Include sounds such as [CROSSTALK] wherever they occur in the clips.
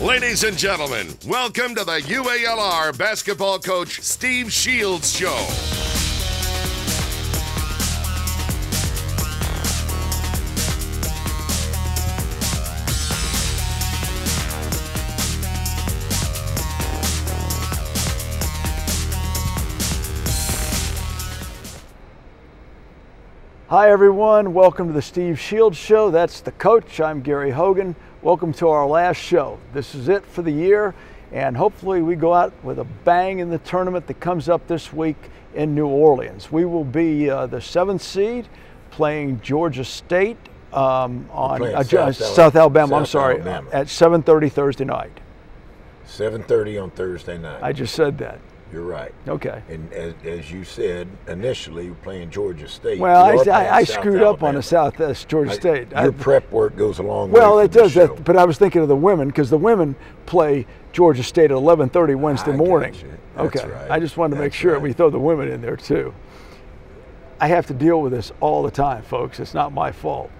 Ladies and gentlemen, welcome to the UALR basketball coach Steve Shields Show. Hi, everyone. Welcome to the Steve Shields Show. That's the coach. I'm Gary Hogan. Welcome to our last show. This is it for the year, and hopefully, we go out with a bang in the tournament that comes up this week in New Orleans. We will be uh, the seventh seed playing Georgia State um, on playing uh, South South Al- Alabama. I'm sorry, Alabama. at 7:30 Thursday night. 7:30 on Thursday night. I just said that. You're right. Okay. And as, as you said initially, you're playing Georgia State. Well, I, You are playing I, I screwed up on Alabama. the Southwest Georgia I- State. Your prep work goes a long Well, way. it does that, but I was thinking of the women because the women play Georgia State at 11:30 Wednesday morning. That's okay, right. I just wanted to make sure right. we throw the women in there too. I have to deal with this all the time, folks. It's not my fault.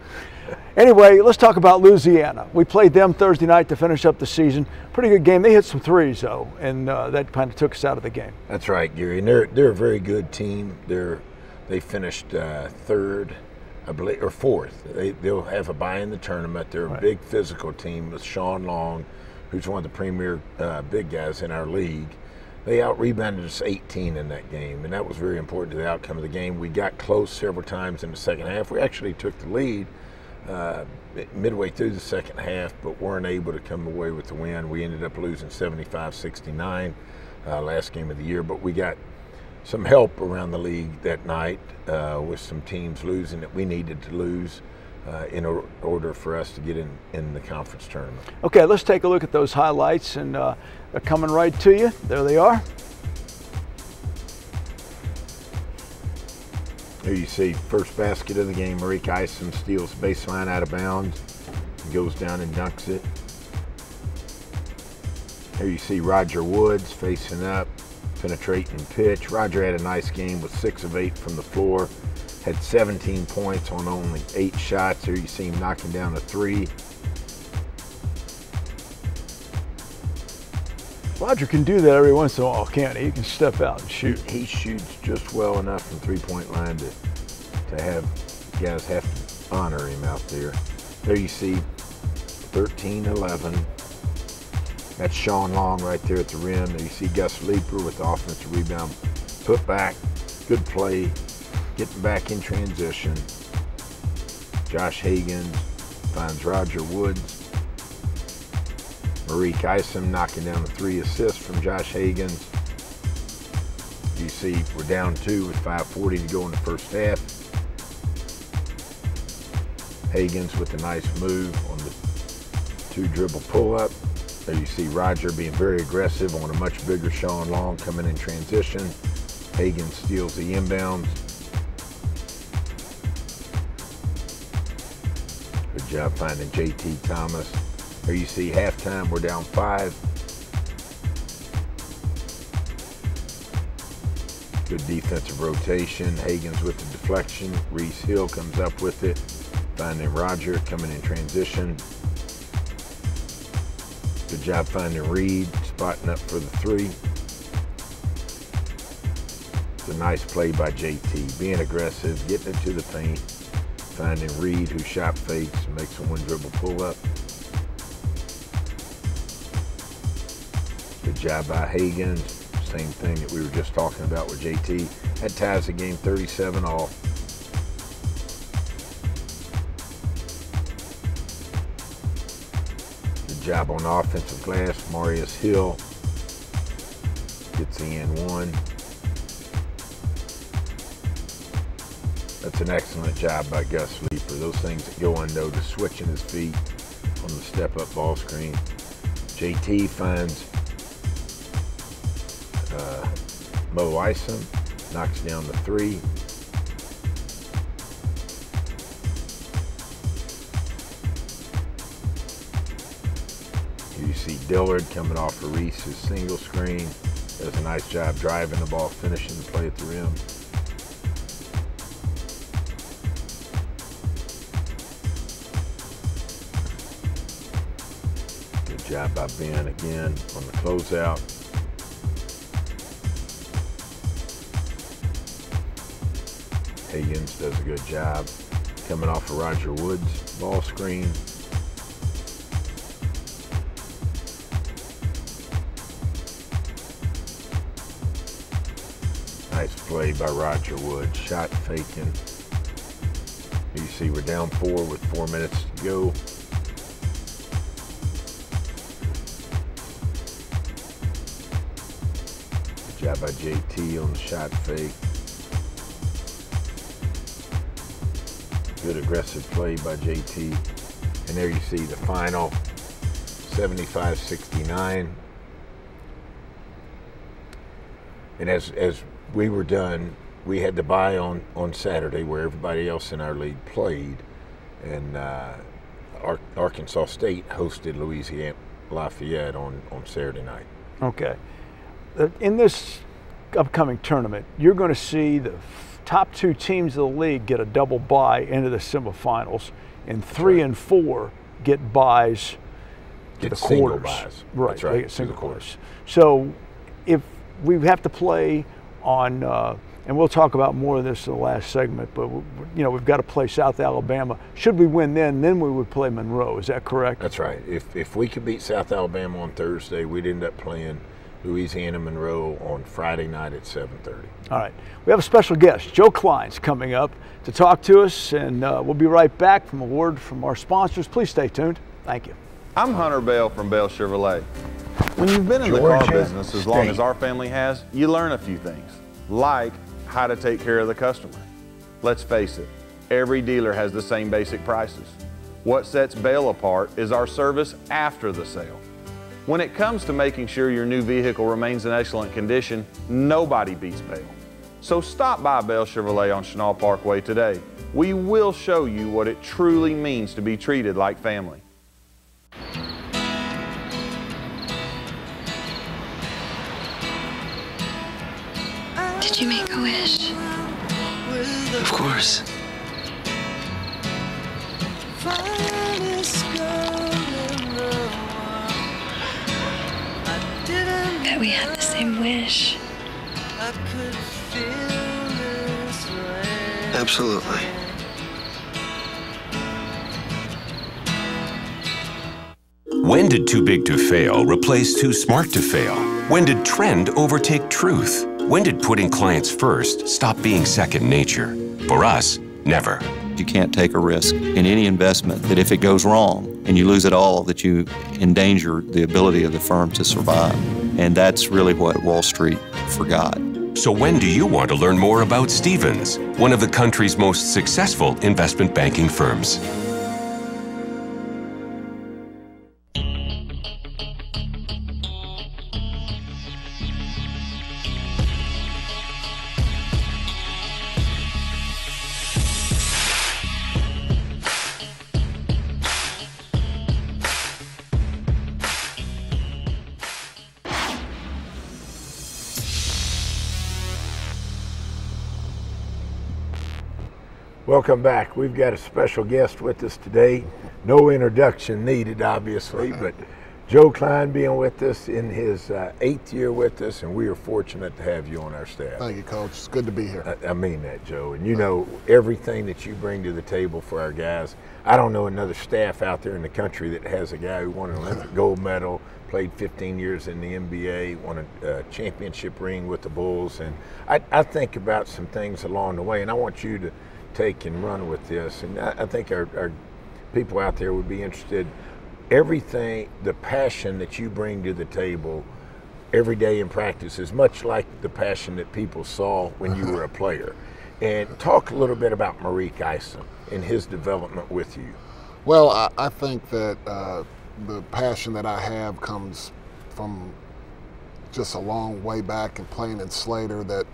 Anyway, let's talk about Louisiana. We played them Thursday night to finish up the season. Pretty good game. They hit some threes though, and uh, that kind of took us out of the game. That's right, Gary. And they're they're a very good team. They're they finished uh, third, I believe, or fourth. They they'll have a bye in the tournament. They're a Right. big physical team with Shawn Long, who's one of the premier uh, big guys in our league. They out rebounded us 18 in that game, and that was very important to the outcome of the game. We got close several times in the second half. We actually took the lead uh, midway through the second half, but weren't able to come away with the win. We ended up losing 75 69 uh, last game of the year, but we got some help around the league that night uh, with some teams losing that we needed to lose uh, in or- order for us to get in, in the conference tournament. Okay, let's take a look at those highlights, and uh, they're coming right to you. There they are. Here you see first basket of the game. Mareik Isom steals baseline out of bounds goes down and dunks it. Here you see Roger Woods facing up, penetrating pitch. Roger had a nice game with six of eight from the floor. Had 17 points on only eight shots. Here you see him knocking down a three. Roger can do that every once in a while, can't he? He can step out and shoot. He shoots just well enough from three-point line to to have guys have to honor him out there. There you see 13-11. That's Shawn Long right there at the rim. There you see Gus Leeper with the offensive rebound. Put back, good play, getting back in transition. Josh Hagins finds Roger Woods. Mareik Isom knocking down the three assists from Josh Hagins. You see we're down two with 5.40 to go in the first half. Hagins with a nice move on the two dribble pull up. There you see Roger being very aggressive on a much bigger Shawn Long coming in transition. Hagins steals the inbounds. Good job finding JT Thomas. There you see halftime, we're down five. Good defensive rotation. Hagins with the deflection. Reese Hill comes up with it. Finding Roger coming in transition. Good job finding Reed, spotting up for the three. It's a nice play by JT, being aggressive, getting it to the paint, finding Reed who shot fakes makes a one dribble pull up. By Hagins. Same thing that we were just talking about with JT. That ties the game 37 all. Good job on offensive glass. Marius Hill gets the end one. That's an excellent job by Gus Leeper. Those things that go unnoticed, switching his feet on the step-up ball screen. JT finds uh, Mo Isom, knocks down the three. You see Dillard coming off of Reese's single screen. Does a nice job driving the ball, finishing the play at the rim. Good job by Ben again on the closeout. Hagins does a good job coming off of Roger Woods ball screen. Nice play by Roger Woods, shot faking. You see we're down four with four minutes to go. Good job by JT on the shot fake. Good aggressive play by JT. And there you see the final 75-69. And as, as we were done, we had to buy on, on Saturday where everybody else in our league played. And uh, Ar- Arkansas State hosted Louisiana Lafayette on, on Saturday night. Okay. Uh, In this upcoming tournament, you're going to see the top two teams of the league get a double bye into the semifinals, and three right. and four get buys to Get the quarters. buys. Right, That's right, they get single the quarters. quarters. So if we have to play on, uh, and we'll talk about more of this in the last segment, but you know we've got to play South Alabama. Should we win then, then we would play Monroe. Is that correct? That's right. If, if we could beat South Alabama on Thursday, we'd end up playing Louisiana Monroe on Friday night at 7.30. All right. We have a special guest, Joe Kleine's coming up to talk to us, and uh, we'll be right back from a word from our sponsors. Please stay tuned. Thank you. I'm Hunter Bell from Bell Chevrolet. When you've been in the car business as long State. as our family has, you learn a few things, like how to take care of the customer. Let's face it, every dealer has the same basic prices. What sets Bell apart is our service after the sale. When it comes to making sure your new vehicle remains in excellent condition, nobody beats Bell. So stop by Bell Chevrolet on Chenal Parkway today. We will show you what it truly means to be treated like family. Did you make a wish? Of course. Bet we had the same wish. Absolutely. When did too big to fail replace too smart to fail? When did trend overtake truth? When did putting clients first stop being second nature? For us, never. You can't take a risk in any investment that if it goes wrong and you lose it all, that you endanger the ability of the firm to survive. And that's really what Wall Street forgot. So when do you want to learn more about Stephens, one of the country's most successful investment banking firms? Welcome back. We've got a special guest with us today. No introduction needed, obviously, but Joe Kleine being with us in his uh, eighth year with us, and we are fortunate to have you on our staff. Thank you, Coach. It's good to be here. I, I mean that, Joe. And you know everything that you bring to the table for our guys. I don't know another staff out there in the country that has a guy who won an Olympic [LAUGHS] gold medal, played 15 years in the NBA, won a uh, championship ring with the Bulls. And I, I think about some things along the way, and I want you to take and run with this. And I, I think our, our people out there would be interested. Everything, the passion that you bring to the table every day in practice is much like the passion that people saw when you were a [LAUGHS] player. And talk a little bit about Mareik Isom and his development with you. Well, I, I think that uh, the passion that I have comes from just a long way back and playing in Slater. That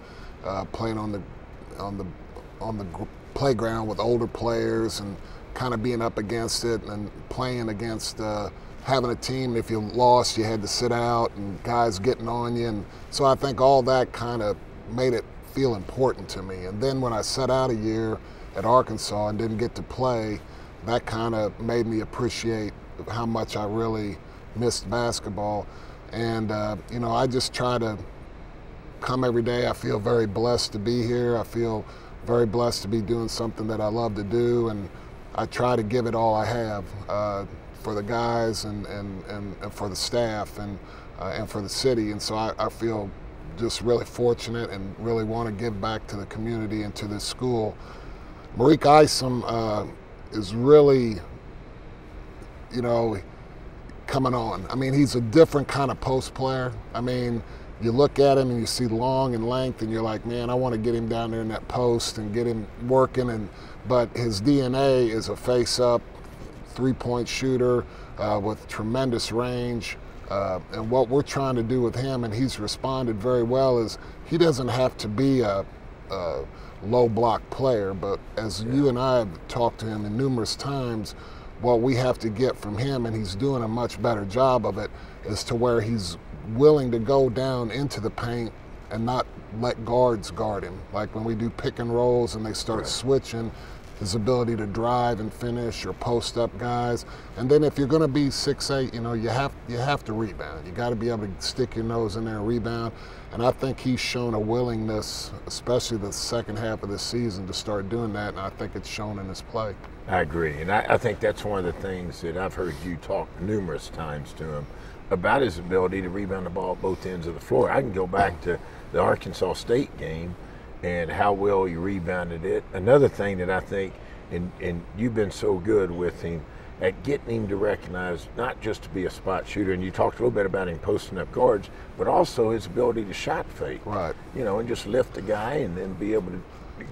uh, playing on the on the on the playground with older players and kind of being up against it and playing against uh, having a team. If you lost, you had to sit out and guys getting on you. And so I think all that kind of made it feel important to me. And then when I sat out a year at Arkansas and didn't get to play, that kind of made me appreciate how much I really missed basketball. And, uh, you know, I just try to come every day. I feel very blessed to be here. I feel very blessed to be doing something that I love to do. And I try to give it all I have uh, for the guys and, and, and, and, for the staff and, uh, and for the city. And so I, I feel just really fortunate and really want to give back to the community and to this school. Mareik Isom uh, is really, you know, coming on. I mean, he's a different kind of post player. I mean, you look at him and you see long and length, and you're like, man, I want to get him down there in that post and get him working. And but his DNA is a face-up, three-point shooter uh, with tremendous range. Uh, and what we're trying to do with him, and he's responded very well, is he doesn't have to be a, a low block player. But as yeah. you and I have talked to him in numerous times, what we have to get from him, and he's doing a much better job of it, is to where he's willing to go down into the paint and not let guards guard him. Like when we do pick and rolls and they start right. switching, his ability to drive and finish or post up guys. And then if you're going to be six eight, you know, you have you have to rebound. You got to be able to stick your nose in there and rebound. And I think he's shown a willingness, especially the second half of the season, to start doing that. And I think it's shown in his play. I agree, and I, I think that's one of the things that I've heard you talk numerous times to him about his ability to rebound the ball at both ends of the floor. I can go back to the Arkansas State game and how well he rebounded it. Another thing that I think, and, and you've been so good with him, at getting him to recognize not just to be a spot shooter, and you talked a little bit about him posting up guards, but also his ability to shot fake. Right. You know, and just lift the guy and then be able to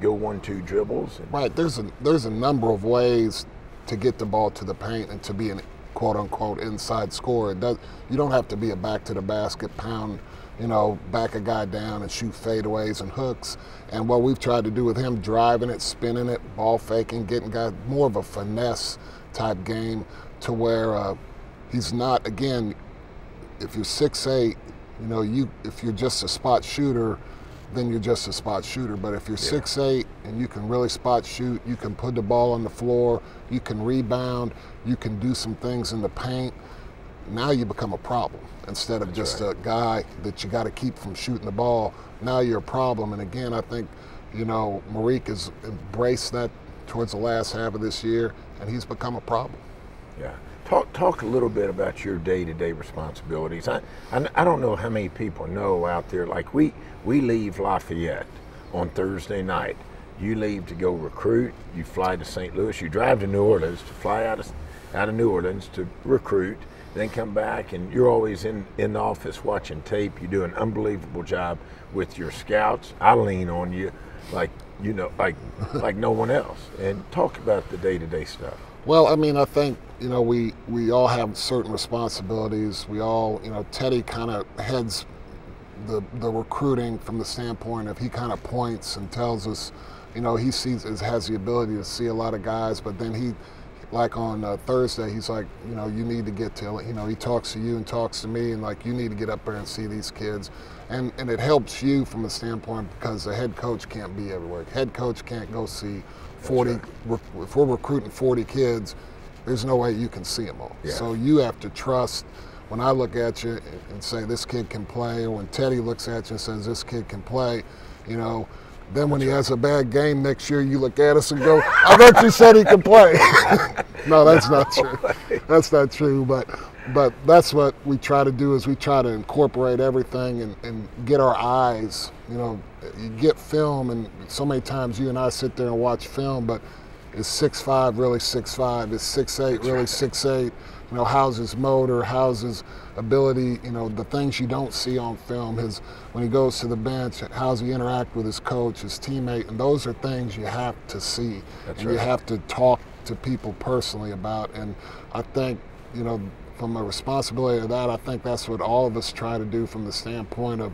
go one two dribbles. right. There's a there's a number of ways to get the ball to the paint and to be an quote unquote inside scorer. Does, you don't have to be a back to the basket pound, you know, back a guy down and shoot fadeaways and hooks. And what we've tried to do with him, driving it, spinning it, ball faking, getting guys more of a finesse type game to where uh, he's not again. If you're six eight, you know, you if you're just a spot shooter then you're just a spot shooter. But if you're six yeah. eight and you can really spot shoot, you can put the ball on the floor, you can rebound, you can do some things in the paint. Now you become a problem instead of That's just right. a guy that you got to keep from shooting the ball. Now you're a problem. And again, I think you know Mareik has embraced that towards the last half of this year, and he's become a problem. Yeah. Talk, talk a little bit about your day-to-day responsibilities. I, I, I, don't know how many people know out there. Like we, we leave Lafayette on Thursday night. You leave to go recruit. You fly to St. Louis. You drive to New Orleans to fly out of out of New Orleans to recruit. Then come back, and you're always in in the office watching tape. You do an unbelievable job with your scouts. I lean on you, like you know, like [LAUGHS] like no one else. And talk about the day-to-day stuff. Well, I mean, I think you know we we all have certain responsibilities. We all, you know, Teddy kind of heads the the recruiting from the standpoint of he kind of points and tells us, you know, he sees has the ability to see a lot of guys, but then he. Like on uh, Thursday, he's like, you know, you need to get to, you know, he talks to you and talks to me, and like, you need to get up there and see these kids, and and it helps you from a standpoint because the head coach can't be everywhere. Head coach can't go see 40, right. if we're recruiting 40 kids, there's no way you can see them all. Yeah. So you have to trust when I look at you and say this kid can play, or when Teddy looks at you and says this kid can play, you know, then when he has a bad game next year, you look at us and go, I thought you said he could play. [LAUGHS] no, that's no. not true. That's not true. But but that's what we try to do is we try to incorporate everything and, and get our eyes, you know, you get film and so many times you and I sit there and watch film, but is six five really six five? Is six eight really six eight? You know, how's his motor, how's his ability, you know, the things you don't see on film, his when he goes to the bench, how's he interact with his coach, his teammate, and those are things you have to see. That's and right. you have to talk to people personally about. And I think, you know, from a responsibility of that, I think that's what all of us try to do from the standpoint of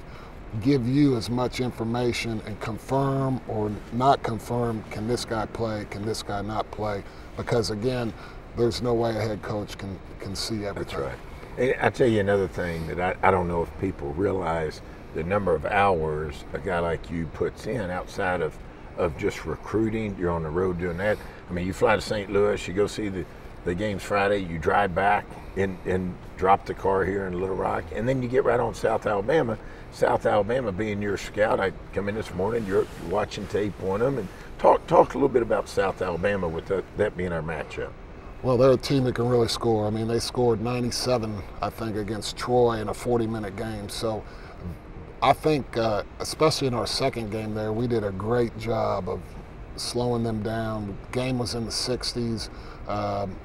give you as much information and confirm or not confirm can this guy play, can this guy not play? Because again, there's no way a head coach can, can see everything. That's right. I tell you another thing that I, I don't know if people realize the number of hours a guy like you puts in outside of, of just recruiting. You're on the road doing that. I mean, you fly to St. Louis, you go see the the game's Friday. You drive back and, and drop the car here in Little Rock, and then you get right on South Alabama. South Alabama being your scout, I come in this morning. You're watching tape on them, and talk talk a little bit about South Alabama with that, that being our matchup. Well, they're a team that can really score. I mean, they scored 97, I think, against Troy in a 40-minute game. So I think, uh, especially in our second game there, we did a great job of slowing them down. The game was in the 60s. Um,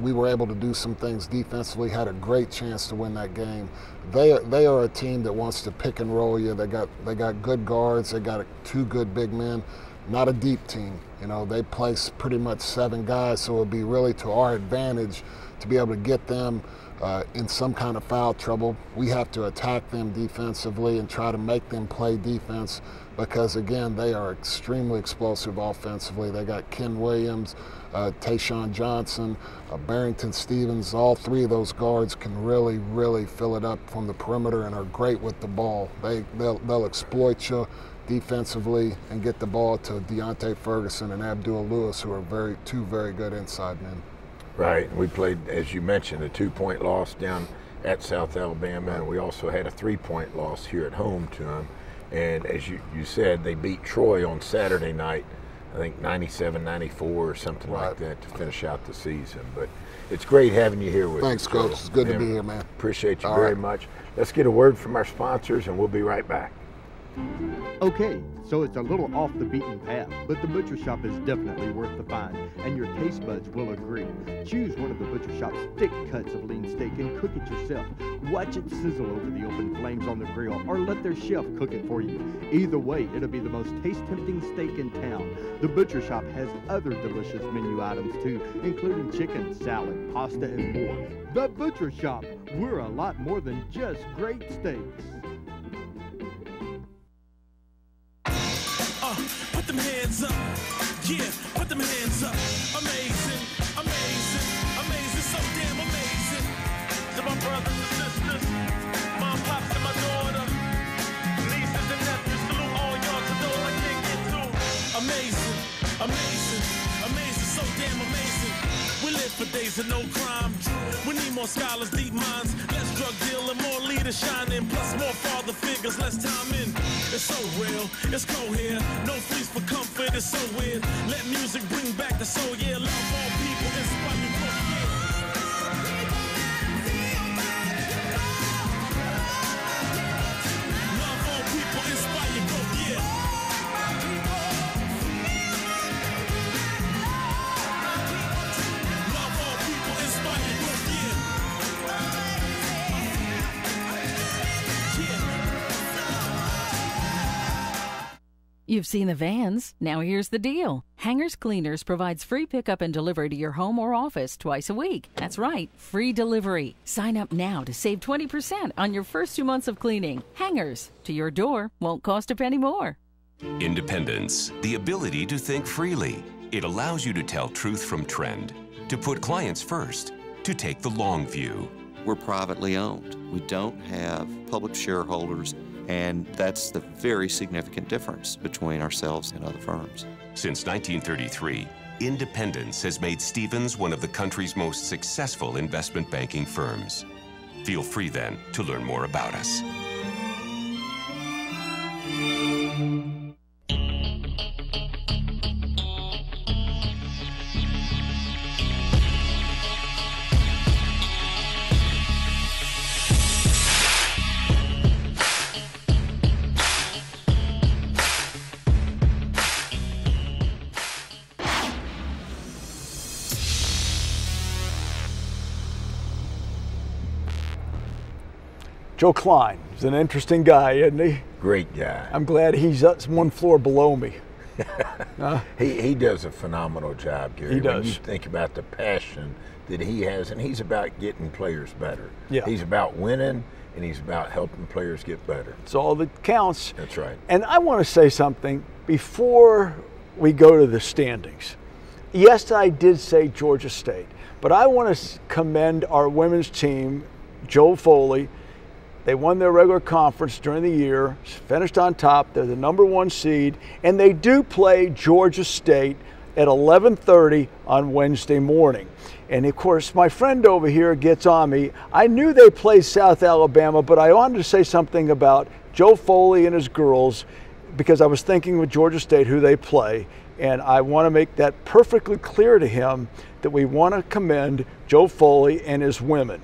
we were able to do some things defensively. Had a great chance to win that game. They are, they are a team that wants to pick and roll you. They got they got good guards. They got two good big men. Not a deep team. You know they place pretty much seven guys, so it would be really to our advantage to be able to get them uh, in some kind of foul trouble. We have to attack them defensively and try to make them play defense because again they are extremely explosive offensively. They got Ken Williams uh, Tayshawn Johnson, uh, Barrington Stevens, all three of those guards can really, really fill it up from the perimeter and are great with the ball. They, they'll, they'll exploit you defensively and get the ball to Deontay Ferguson and Abdul Lewis, who are very two very good inside men. Right. We played, as you mentioned, a two-point loss down at South Alabama, and we also had a three-point loss here at home to them. And as you, you said, they beat Troy on Saturday night I think 97, 94 or something right. like that to finish out the season. But it's great having you here with Thanks, us. Thanks, Coach. It's good to be here, man. Appreciate you All very right. much. Let's get a word from our sponsors, and we'll be right back. Okay, so it's a little off the beaten path, but the butcher shop is definitely worth the find, and your taste buds will agree. Choose one of the butcher shop's thick cuts of lean steak and cook it yourself. Watch it sizzle over the open flames on the grill, or let their chef cook it for you. Either way, it'll be the most taste-tempting steak in town. The butcher shop has other delicious menu items too, including chicken, salad, pasta, and more. The butcher shop, we're a lot more than just great steaks. Put them hands up. Yeah, put them hands up. Amazing, amazing, amazing, so damn amazing. To my brothers and sisters, mom, pops, and my daughter, nieces and nephews, salute all y'all to those I can't get to. Amazing, amazing, amazing, so damn amazing. We live for days of no crime. We need more scholars, deep minds, less drug dealing, more leaders shining, plus more father figures, less time in. It's so real, it's cold here. No feast for comfort, it's so weird. Let music bring back the soul, yeah. Love all people, inspire You've seen the vans. Now here's the deal. Hangers Cleaners provides free pickup and delivery to your home or office twice a week. That's right, free delivery. Sign up now to save 20% on your first two months of cleaning. Hangers to your door won't cost a penny more. Independence, the ability to think freely. It allows you to tell truth from trend, to put clients first, to take the long view. We're privately owned. We don't have public shareholders and that's the very significant difference between ourselves and other firms. Since 1933, independence has made Stephens one of the country's most successful investment banking firms. Feel free then to learn more about us. Joe Kleine is an interesting guy, isn't he? Great guy. I'm glad he's one floor below me. uh, [LAUGHS] he, he does a phenomenal job, Gary. He does. When you think about the passion that he has, and he's about getting players better. Yeah. He's about winning, and he's about helping players get better. It's all that counts. That's right. And I want to say something before we go to the standings. Yes, I did say Georgia State, but I want to commend our women's team, Joe Foley they won their regular conference during the year, finished on top. They're the number one seed, and they do play Georgia State at 11:30 on Wednesday morning. And of course, my friend over here gets on me. I knew they played South Alabama, but I wanted to say something about Joe Foley and his girls because I was thinking with Georgia State who they play. And I want to make that perfectly clear to him that we want to commend Joe Foley and his women.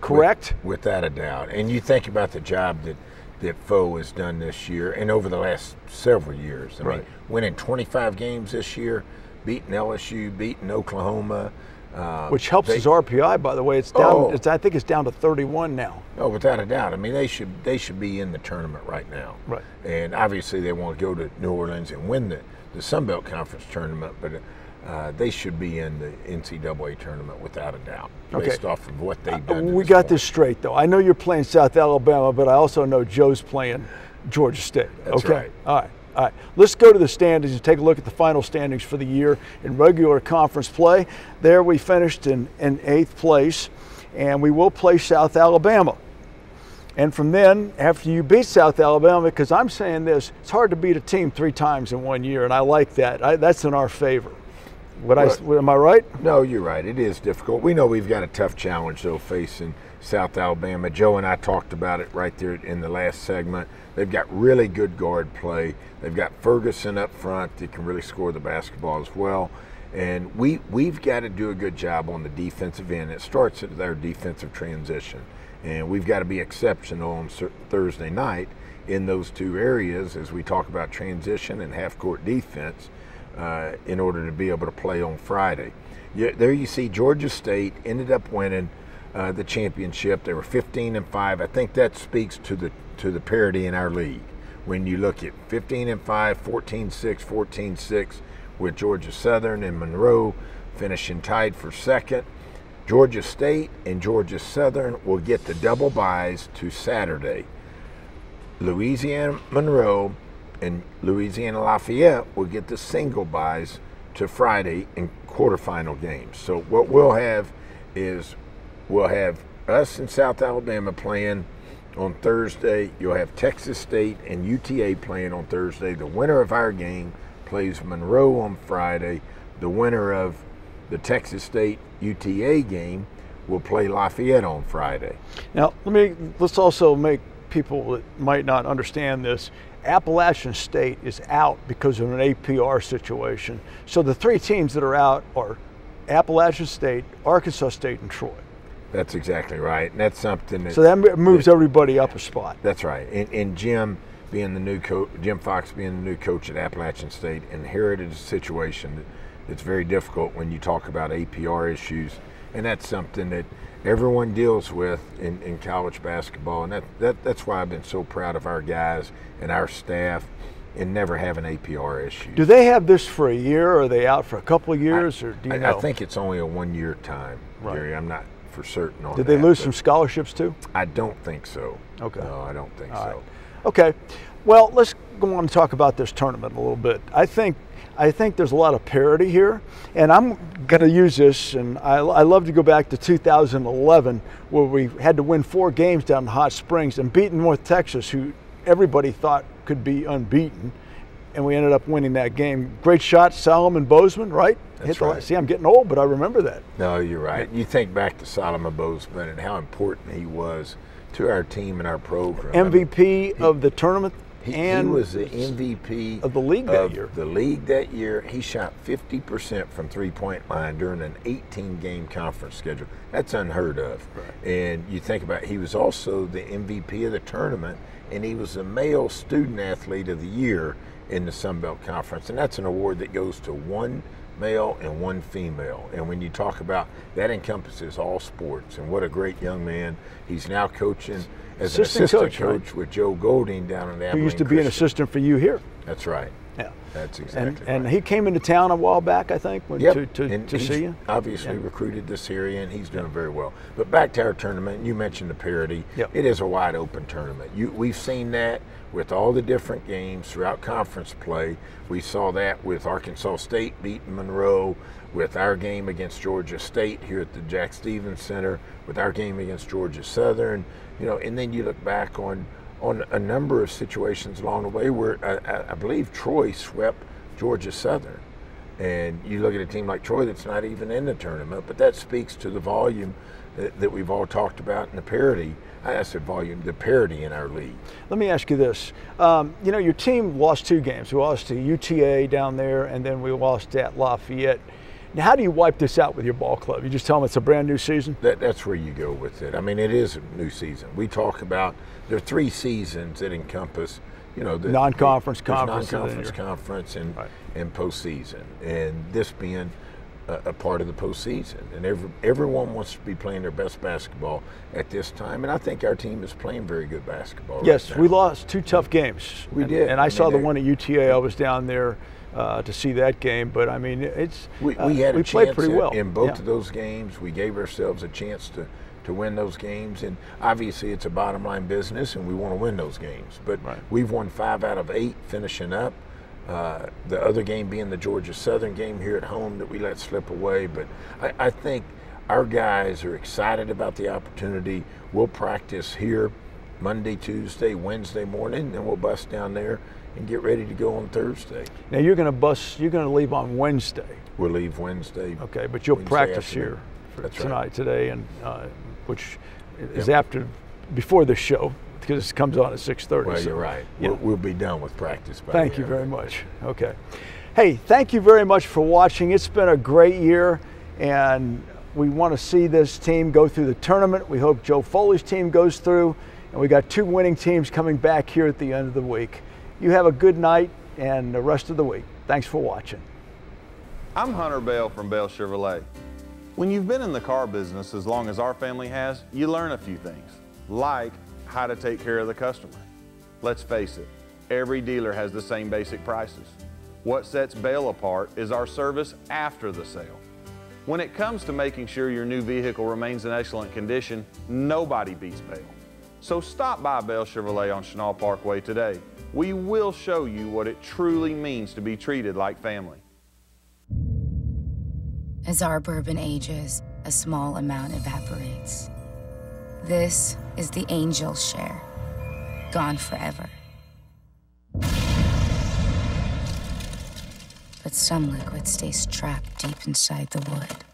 Correct? With, without a doubt. And you think about the job that that Foe has done this year and over the last several years. I Right. mean, winning 25 games this year, beating LSU, beating Oklahoma. Uh, Which helps they- his RPI, by the way. It's down. Oh. It's, I think it's down to 31 now. Oh, without a doubt. I mean, they should they should be in the tournament right now. Right. And obviously, they want to go to New Orleans and win the the Sun Belt Conference tournament, but uh, they should be in the NCAA tournament without a doubt, Okay. based off of what they've done. to we this got point. this straight, though. I know you're playing South Alabama, but I also know Joe's playing Georgia State. That's okay. right. All right. All right. Let's go to the standings and take a look at the final standings for the year in regular conference play. There we finished in, in eighth place, and we will play South Alabama. And from then, after you beat South Alabama, because I'm saying this, it's hard to beat a team three times in one year, and I like that. I, that's in our favor. What I, am I right? No, you're right. It is difficult. We know we've got a tough challenge though facing South Alabama. Joe and I talked about it right there in the last segment. They've got really good guard play. They've got Ferguson up front that can really score the basketball as well. And we we've got to do a good job on the defensive end. It starts at their defensive transition, and we've got to be exceptional on Thursday night in those two areas as we talk about transition and half court defense uh, in order to be able to play on Friday. Yeah, there you see Georgia State ended up winning uh, the championship. They were 15 and five. I think that speaks to the to the parity in our league. When you look at 15 and 5, 14 6, 14 6 with Georgia Southern and Monroe finishing tied for second. Georgia State and Georgia Southern will get the double buys to Saturday. Louisiana Monroe and Louisiana Lafayette will get the single buys to Friday in quarterfinal games. So what we'll have is we'll have us in South Alabama playing on Thursday. You'll have Texas State and UTA playing on Thursday. The winner of our game plays Monroe on Friday. The winner of the Texas State UTA game will play Lafayette on Friday. Now, let me let's also make people that might not understand this. Appalachian State is out because of an APR situation. So the three teams that are out are Appalachian State, Arkansas State, and Troy. That's exactly right. And that's something that So that mo- moves everybody up a spot. That's right. And, and Jim being the new coach, Jim Fox being the new coach at Appalachian State, inherited a situation that, that's very difficult when you talk about APR issues, and that's something that everyone deals with in, in college basketball, and that, that that's why I've been so proud of our guys and our staff, and never having an APR issues. Do they have this for a year, or are they out for a couple of years, or do you I, know? I think it's only a one-year time, Right. Gary. I'm not for certain on Did they that, lose some scholarships too? I don't think so. Okay. No, I don't think All so. right. Okay. Well, let's go on and talk about this tournament a little bit. I think I think there's a lot of parity here, and I'm going to use this. And I, I love to go back to 2011, where we had to win four games down in Hot Springs and beat North Texas, who everybody thought could be unbeaten, and we ended up winning that game. Great shot, Solomon Bozeman, right? That's Hit the, right. See, I'm getting old, but I remember that. No, you're right. You think back to Solomon Bozeman and how important he was to our team and our program. I mean, MVP of the tournament, he, and he was the MVP of the league that of year. The league that year, he shot 50% from three-point line during an 18-game conference schedule. That's unheard of. And you think about, he was also the MVP of the tournament, and he was the male student athlete of the year in the Sun Belt Conference, and that's an award that goes to one male and one female. And when you talk about that, encompasses all sports. And what a great young man! He's now coaching as Assistant an assistant coach, right? with Joe Golding down in Abilene. who used to be an assistant for you here. That's right. Yeah. That's exactly And, right. and he came into town a while back, I think, when, Yep. to, to, and to see you. Obviously Yeah. recruited this area, and he's doing very well. But back to our tournament, you mentioned the parity. Yep. It is a wide open tournament. You, we've seen that with all the different games throughout conference play. We saw that with Arkansas State beating Monroe, with our game against Georgia State here at the Jack Stephens Center, with our game against Georgia Southern. You know, and then you look back on on a number of situations along the way where I, I, I believe Troy swept Georgia Southern And you look at a team like Troy that's not even in the tournament, but that speaks to the volume that, that we've all talked about and the parity. I said volume, the parity in our league. Let me ask you this. Um, you know, your team lost two games. We lost to UTA down there, and then we lost at Lafayette. Now, how do you wipe this out with your ball club? You just tell them it's a brand new season? That, that's where you go with it. I mean, it is a new season. We talk about there are three seasons that encompass, you know, the non-conference, conference, non-conference, conference, and right. and postseason, and this being a, a, part of the postseason. And every, everyone wants to be playing their best basketball at this time, and I think our team is playing very good basketball. Yes, right we lost two tough games. We and, did, and I, I saw the one at UTA. I was down there uh, to see that game. But I mean, it's we, we had uh, we played pretty well in both yeah. of those games. We gave ourselves a chance to to win those games, and obviously it's a bottom line business, and we want to win those games. But right. we've won five out of eight, finishing up. Uh, the other game being the Georgia Southern game here at home that we let slip away. But I, I think our guys are excited about the opportunity. We'll practice here Monday, Tuesday, Wednesday morning, then we'll bust down there and get ready to go on Thursday. Now you're going to bus. You're going to leave on Wednesday. We'll leave Wednesday. Okay, but you'll Wednesday practice afternoon. here for That's tonight, right. today, and uh, which is Yep. after, before the show because it comes on at 6:30. Well, so, you're right. yeah. We'll, we'll be done with practice by Thank then. you very much. Okay. Hey, thank you very much for watching. It's been a great year, and we want to see this team go through the tournament. We hope Joe Foley's team goes through, and we got two winning teams coming back here at the end of the week. You have a good night and the rest of the week. Thanks for watching. I'm Hunter Bell from Bell Chevrolet. When you've been in the car business as long as our family has, you learn a few things, like how to take care of the customer. Let's face it, every dealer has the same basic prices. What sets Bell apart is our service after the sale. When it comes to making sure your new vehicle remains in excellent condition, nobody beats Bell. So stop by Bell Chevrolet on Chenal Parkway today. We will show you what it truly means to be treated like family. As our bourbon ages, a small amount evaporates. This is the angel's share, gone forever. But some liquid stays trapped deep inside the wood.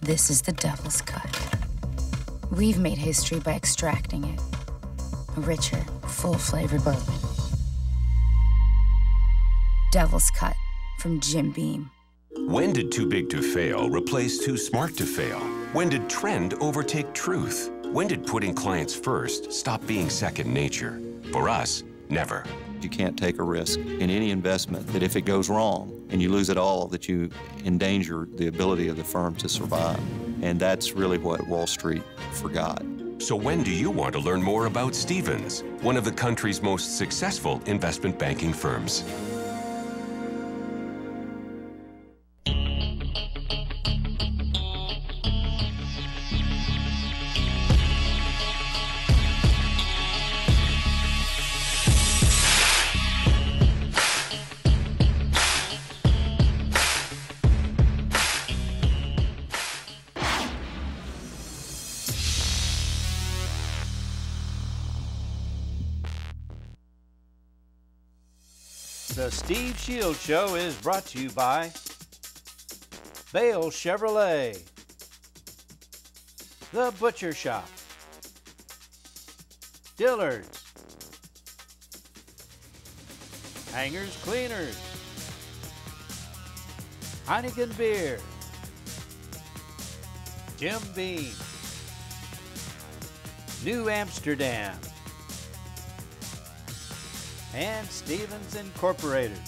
This is the devil's cut. We've made history by extracting it. A richer, full flavored bourbon. Devil's Cut from Jim Beam. When did Too Big to Fail replace Too Smart to Fail? When did trend overtake truth? When did putting clients first stop being second nature? For us, never. You can't take a risk in any investment that if it goes wrong and you lose it all, that you endanger the ability of the firm to survive. And that's really what Wall Street forgot. So when do you want to learn more about Stephens, one of the country's most successful investment banking firms? The Steve Shield Show is brought to you by Bell Chevrolet, The Butcher Shop, Dillard's, Hangers Cleaners, Heineken Beer, Jim Beam, New Amsterdam, and Stephens Incorporated.